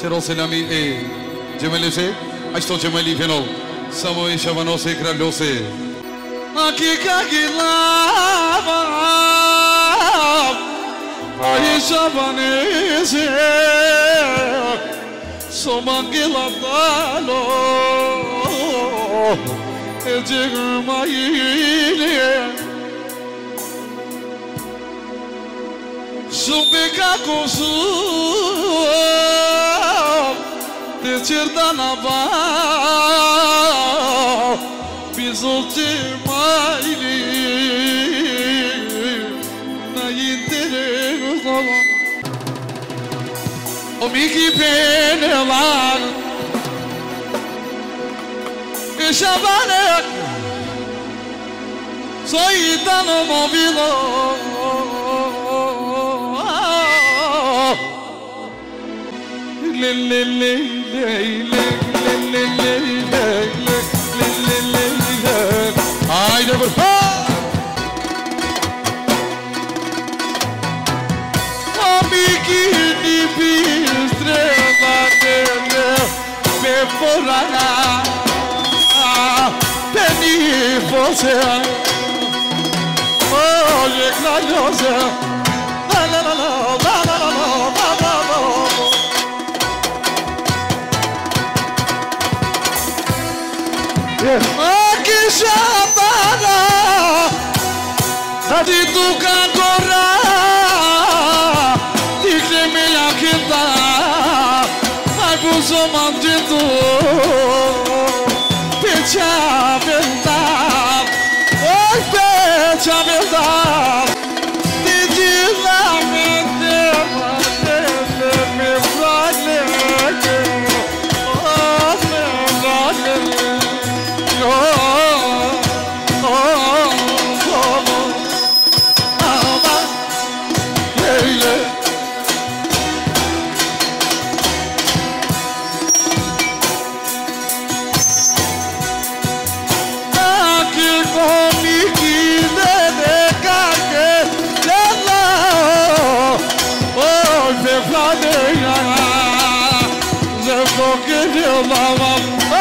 ጭሮስላሚ ኤ ጀመሌሴ አጭቶ ጀመሊ ፌኖው ሰሞይ ሸበኖ ሴክረዶሴ አኪካ ጊላባ አይሸበኔሴ ሶማንጊላዳሎ እጅግ ማይሌ Zumbi Kakusu Çırdana bağ Biz ultim ayrı Nayindirim olan O miki beni var İşe bana. Soydan o mobil olan Haydi vurfa! Amiguinho de estrela dele Me forrará Peni você La la la la la la la la. Ma kisha para Hadi tuka gora Dikli mila kinta Mai buzo mam dindu Pecha venta Oi pecha venta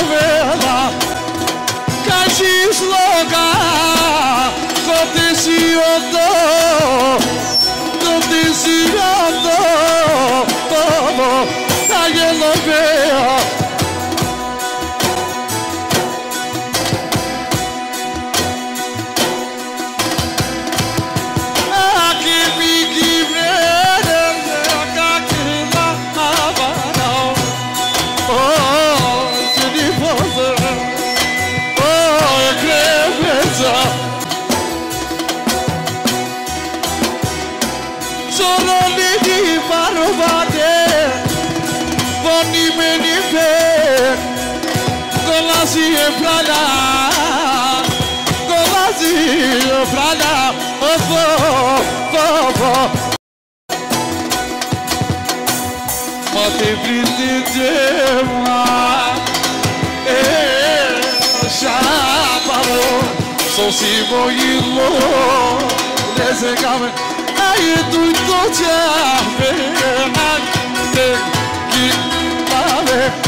over. Golazinho pra lá Golazinho pra lá Oh, oh, o oh Mă te prinde mai Şapalon Ai boyunlu tu kamen Ayı duydu cahvenan Tek gitmame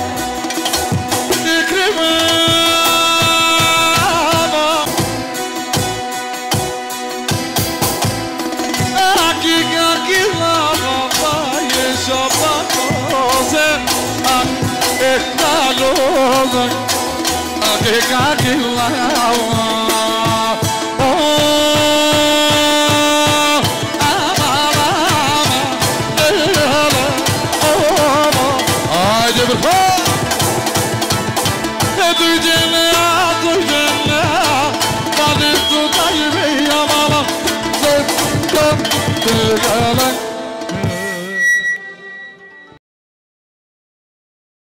Ek dalo, ek agil lao.